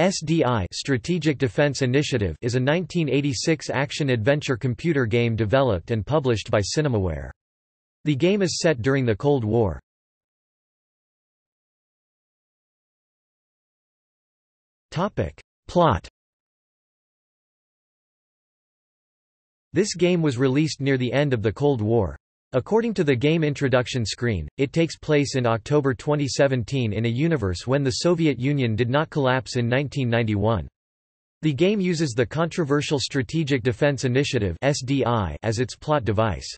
SDI Strategic Defense Initiative is a 1986 action-adventure computer game developed and published by Cinemaware. The game is set during the Cold War. Topic. Plot This game was released near the end of the Cold War. According to the game introduction screen, it takes place in October 2017 in a universe when the Soviet Union did not collapse in 1991. The game uses the controversial Strategic Defense Initiative (SDI) as its plot device.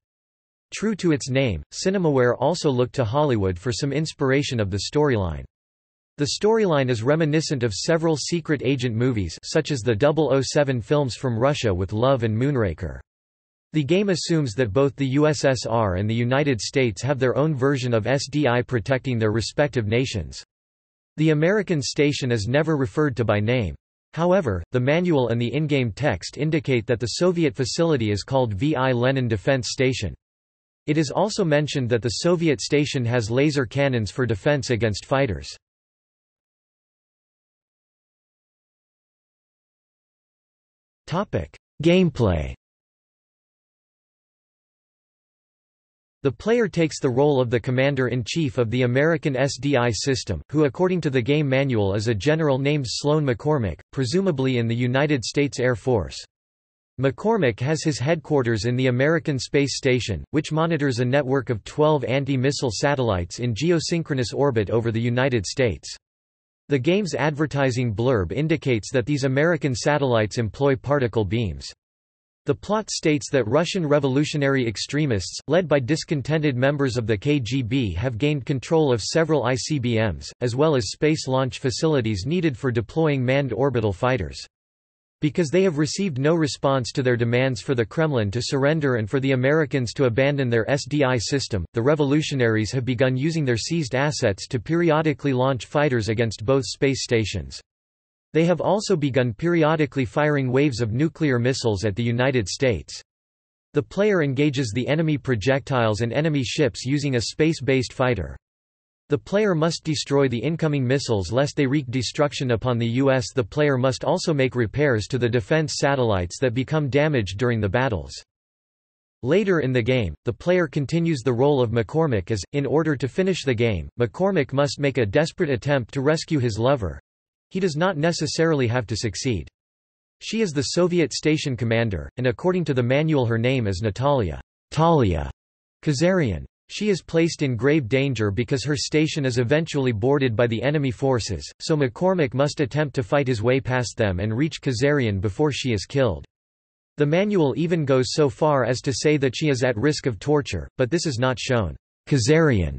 True to its name, Cinemaware also looked to Hollywood for some inspiration of the storyline. The storyline is reminiscent of several secret agent movies such as the 007 films from Russia with Love and Moonraker. The game assumes that both the USSR and the United States have their own version of SDI protecting their respective nations. The American station is never referred to by name. However, the manual and the in-game text indicate that the Soviet facility is called VI Lenin Defense Station. It is also mentioned that the Soviet station has laser cannons for defense against fighters. Gameplay The player takes the role of the Commander-in-Chief of the American SDI system, who according to the game manual is a general named Sloan McCormick, presumably in the United States Air Force. McCormick has his headquarters in the American Space Station, which monitors a network of 12 anti-missile satellites in geosynchronous orbit over the United States. The game's advertising blurb indicates that these American satellites employ particle beams. The plot states that Russian revolutionary extremists, led by discontented members of the KGB have gained control of several ICBMs, as well as space launch facilities needed for deploying manned orbital fighters. Because they have received no response to their demands for the Kremlin to surrender and for the Americans to abandon their SDI system, the revolutionaries have begun using their seized assets to periodically launch fighters against both space stations. They have also begun periodically firing waves of nuclear missiles at the United States. The player engages the enemy projectiles and enemy ships using a space-based fighter. The player must destroy the incoming missiles lest they wreak destruction upon the U.S. The player must also make repairs to the defense satellites that become damaged during the battles. Later in the game, the player continues the role of McCormick as, in order to finish the game, McCormick must make a desperate attempt to rescue his lover, he does not necessarily have to succeed. She is the Soviet station commander, and according to the manual her name is Natalia Talia Kazarian. She is placed in grave danger because her station is eventually boarded by the enemy forces, so McCormick must attempt to fight his way past them and reach Kazarian before she is killed. The manual even goes so far as to say that she is at risk of torture, but this is not shown. Kazarian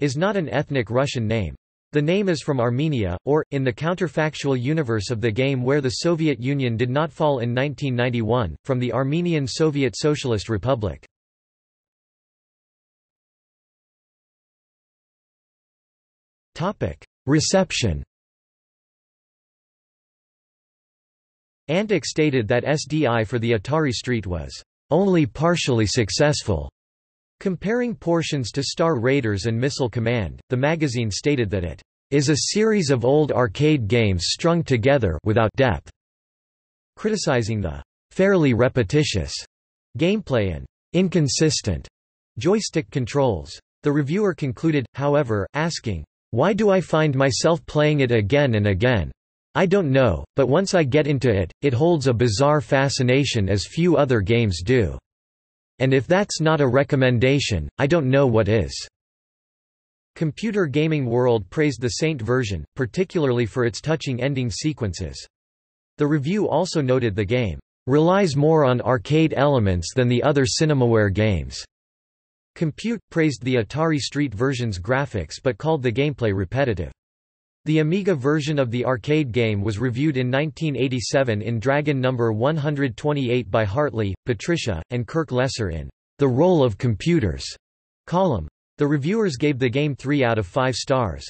is not an ethnic Russian name. The name is from Armenia, or, in the counterfactual universe of the game where the Soviet Union did not fall in 1991, from the Armenian Soviet Socialist Republic. Reception Antic stated that SDI for the Atari Street was only partially successful Comparing portions to Star Raiders and Missile Command, the magazine stated that it is a series of old arcade games strung together without depth, criticizing the fairly repetitious gameplay and inconsistent joystick controls. The reviewer concluded, however, asking, Why do I find myself playing it again and again? I don't know, but once I get into it, it holds a bizarre fascination as few other games do. And if that's not a recommendation, I don't know what is. Computer Gaming World praised the Saint version, particularly for its touching ending sequences. The review also noted the game relies more on arcade elements than the other Cinemaware games. Compute praised the Atari Street version's graphics but called the gameplay repetitive. The Amiga version of the arcade game was reviewed in 1987 in Dragon No. 128 by Hartley, Patricia, and Kirk Lesser in The Role of Computers column. The reviewers gave the game 3 out of 5 stars.